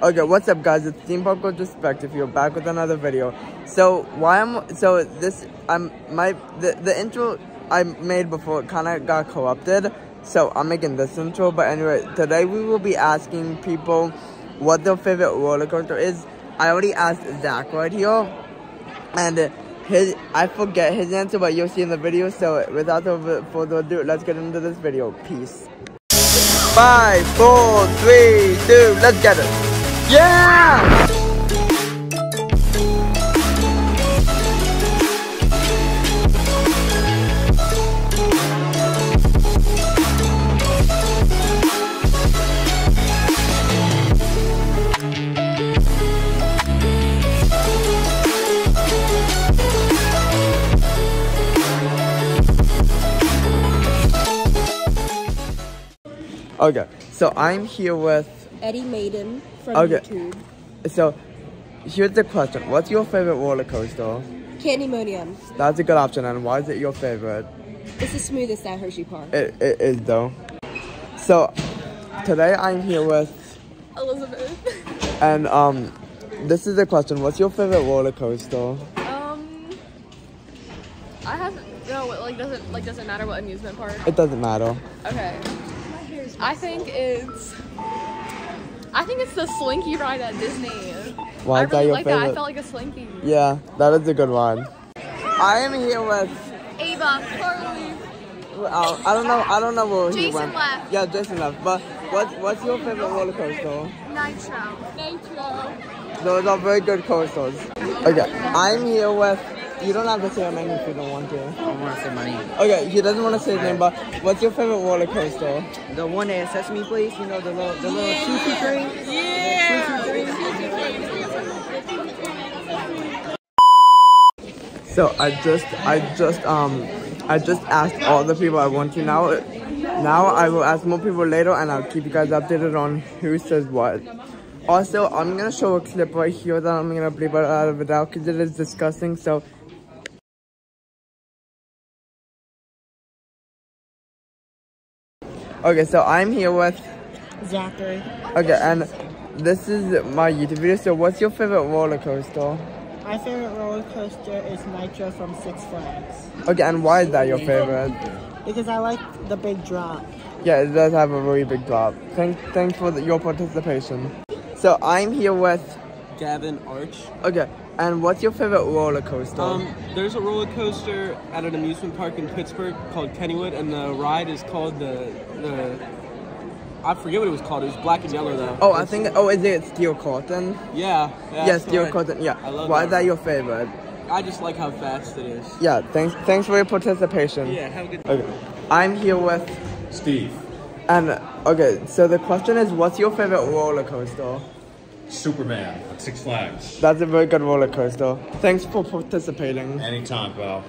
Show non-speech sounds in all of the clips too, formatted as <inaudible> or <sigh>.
Okay, what's up guys? It's Team Respect if you're back with another video. So why I'm, so this I'm my the, the intro I made before kinda got co-opted. So I'm making this intro, but anyway, today we will be asking people what their favorite roller coaster is. I already asked Zach right here, and his I forget his answer, but you'll see in the video. So without further ado, let's get into this video. Peace. Five, four, three, two, let's get it. Yeah! Okay, so I'm here with Eddie Maiden from okay. YouTube. So here's the question: What's your favorite roller coaster? Candymonium. That's a good option, and why is it your favorite? It's the smoothest at Hershey Park. It, it is though. So today I'm here with Elizabeth. <laughs> and um, this is the question: What's your favorite roller coaster? Um, I have no like doesn't like doesn't matter what amusement park. It doesn't matter. Okay, I think it's I think it's the Slinky ride at Disney. Why I is that really your like that. I felt like a Slinky. Yeah, that is a good one. I am here with. Ava, Carly. Uh, I don't know. I don't know where he Jason went. left. Yeah, Jason left. But what's what's your favorite roller coaster? Nitro. Nitro. Those are very good coasters. Okay, I'm here with. You don't have to say your name if you don't want to. I want to say my name. Okay, he doesn't want to say his name, but what's your favorite roller coaster? The one at Sesame Place, you know, the little, the little choo-choo train? Yeah! So I just, I just, um, I just asked all the people I want to now. Now I will ask more people later, and I'll keep you guys updated on who says what. Also, I'm gonna show a clip right here that I'm gonna bleep out of it out because it is disgusting. So. Okay, so I'm here with Zachary. Okay, and this is my YouTube video. So, what's your favorite roller coaster? My favorite roller coaster is Nitro from Six Flags. Okay, and why is that your favorite? Because I like the big drop. Yeah, it does have a really big drop. Thank, thanks for the, your participation. So, I'm here with. Gavin Arch. Okay, and what's your favorite roller coaster? Um, there's a roller coaster at an amusement park in Pittsburgh called Kennywood, and the ride is called the the. I forget what it was called. It was black and yellow though. oh, I think. Oh, is it Steel Curtain? Yeah. yeah yes, Steel right. Curtain. Yeah. I love why that is that your favorite? I just like how fast it is. Yeah. Thanks. Thanks for your participation. Yeah. Have a good. Day. Okay. I'm here with. Steve, And okay, so the question is, what's your favorite roller coaster? Superman at Six Flags. That's a very good roller coaster. Thanks for participating. Anytime, pal.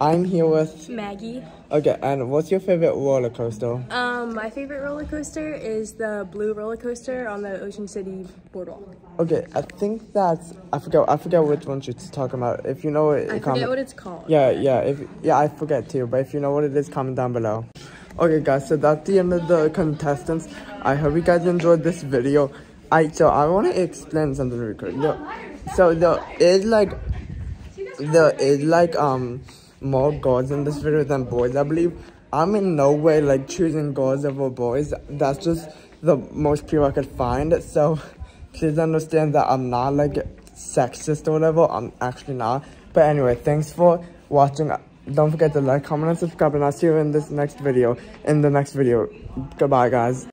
I'm here with. Maggie. Okay, and what's your favorite roller coaster? Um, my favorite roller coaster is the blue roller coaster on the Ocean City boardwalk. Okay, I think that's I forget I forget which one you're talking about. If you know it, I comment. forget what it's called. Yeah, yeah, if yeah, I forget too. But if you know what it is, comment down below. Okay, guys, so that's the end of the contestants. I hope you guys enjoyed this video. I so I want to explain something really quick. The, so there is like there is like um more girls in this video than boys, I believe. I'm in no way like choosing girls over boys. That's just the most people I could find. So please understand that I'm not like sexist or whatever. I'm actually not. But anyway, thanks for watching. Don't forget to like, comment, and subscribe, and I'll see you in this next video. In the next video. Goodbye, guys.